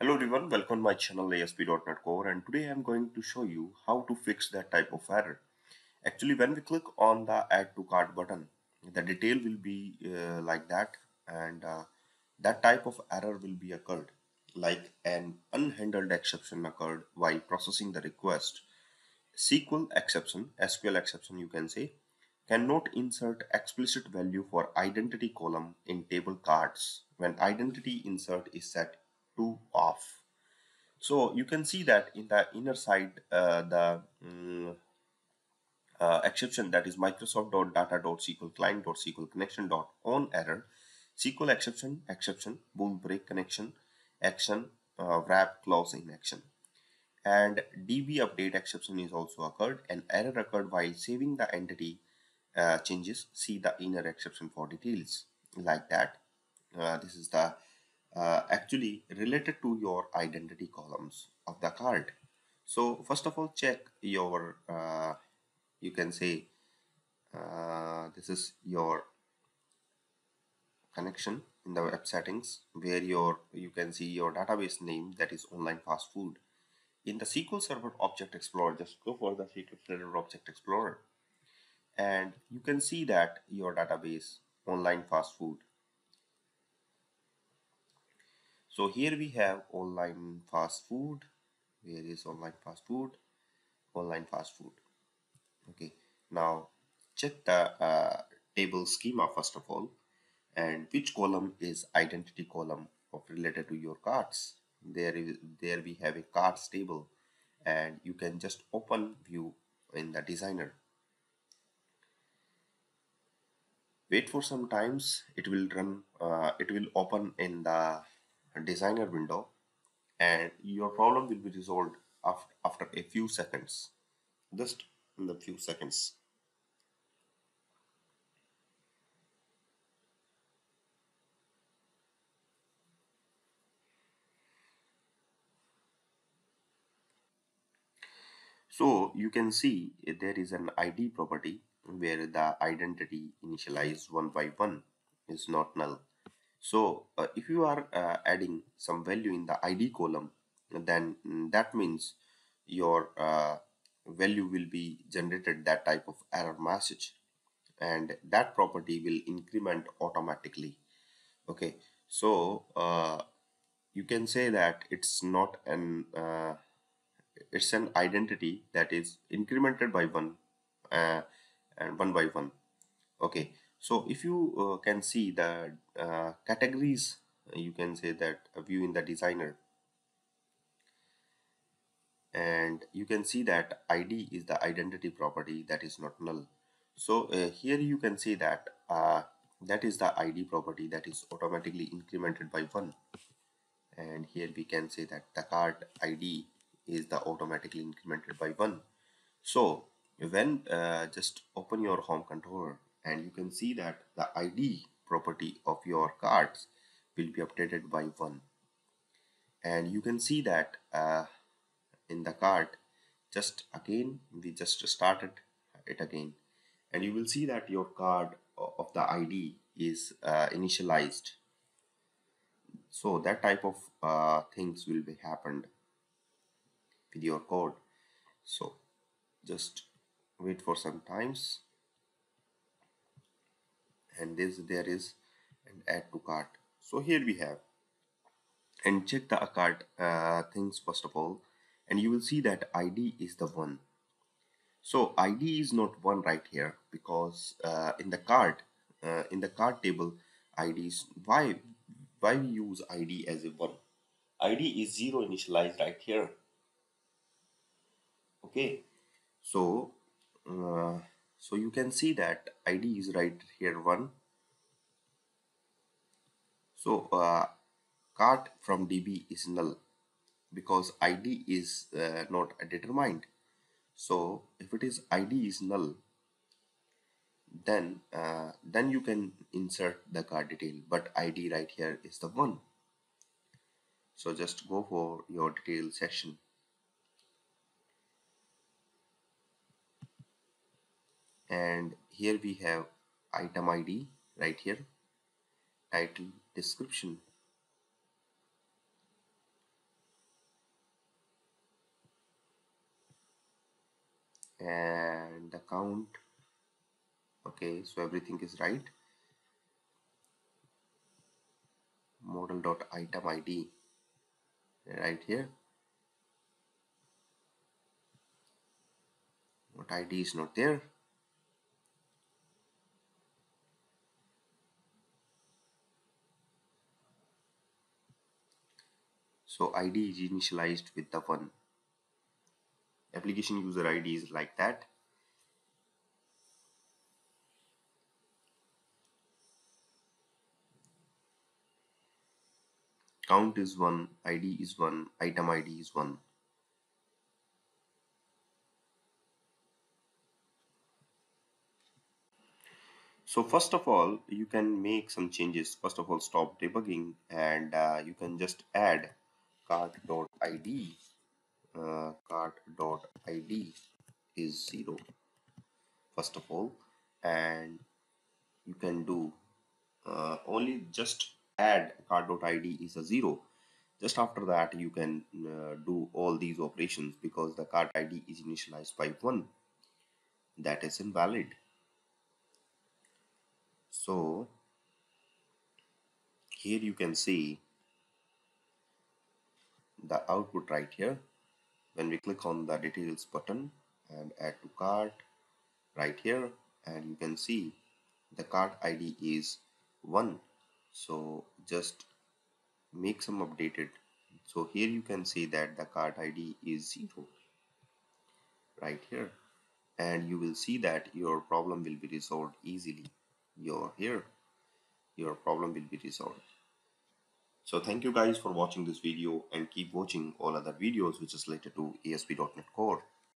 Hello everyone, welcome to my channel ASP.NET Core and today I'm going to show you how to fix that type of error. Actually when we click on the add to cart button, the detail will be uh, like that and uh, that type of error will be occurred like an unhandled exception occurred while processing the request. SQL exception, SQL exception you can say, cannot insert explicit value for identity column in table cards when identity insert is set to off. So you can see that in the inner side, uh, the um, uh, exception that is Microsoft.data.sql error, SQL exception, exception, bool break connection, action, uh, wrap close in action. And DB update exception is also occurred. An error occurred while saving the entity uh, changes. See the inner exception for details like that. Uh, this is the uh, actually related to your identity columns of the card. So first of all, check your, uh, you can say, uh, this is your connection in the web settings where your you can see your database name that is online fast food. In the SQL Server Object Explorer, just go for the SQL Server Object Explorer and you can see that your database online fast food so here we have online fast food. Where is online fast food? Online fast food. Okay. Now check the uh, table schema first of all. And which column is identity column of related to your cards? There is there we have a cards table. And you can just open view in the designer. Wait for some times. It will run uh, it will open in the designer window and your problem will be resolved after, after a few seconds. Just in the few seconds. So you can see eh, there is an id property where the identity initialized one by one is not null so uh, if you are uh, adding some value in the ID column, then mm, that means your uh, value will be generated that type of error message and that property will increment automatically. Okay, so uh, you can say that it's not an uh, it's an identity that is incremented by one uh, and one by one. Okay, so if you uh, can see the uh, categories, you can say that a view in the designer. And you can see that ID is the identity property that is not null. So uh, here you can see that uh, that is the ID property that is automatically incremented by one. And here we can say that the card ID is the automatically incremented by one. So when uh, just open your home controller and you can see that the ID property of your cards will be updated by 1 and you can see that uh, in the card just again we just started it again. And you will see that your card of the ID is uh, initialized. So that type of uh, things will be happened with your code. So just wait for some times and this there is and add to cart. So here we have. And check the cart uh, things first of all. And you will see that id is the one. So id is not one right here because uh, in the cart uh, in the cart table ids why why we use id as a one? Id is zero initialized right here. Okay? So uh, so you can see that id is right here one. So uh, cart from db is null because id is uh, not determined. So if it is id is null then uh, then you can insert the card detail but id right here is the one. So just go for your detail section and here we have item ID right here. Title description. And the count okay so everything is right. Model dot item id right here. What id is not there. So id is initialized with the one. Application user id is like that. Count is 1 id is 1 item id is 1 so first of all you can make some changes. First of all stop debugging and uh, you can just add cart.id uh, cart.id is 0 first of all. And you can do uh, only just add cart.id is a zero. Just after that you can uh, do all these operations because the cart id is initialized by 1 that is invalid. So here you can see the output right here. When we click on the details button and add to cart right here and you can see the cart id is 1 so just make some updated. So here you can see that the cart id is 0 right here. And you will see that your problem will be resolved easily. You're here your problem will be resolved so thank you guys for watching this video and keep watching all other videos which is related to ASP.NET Core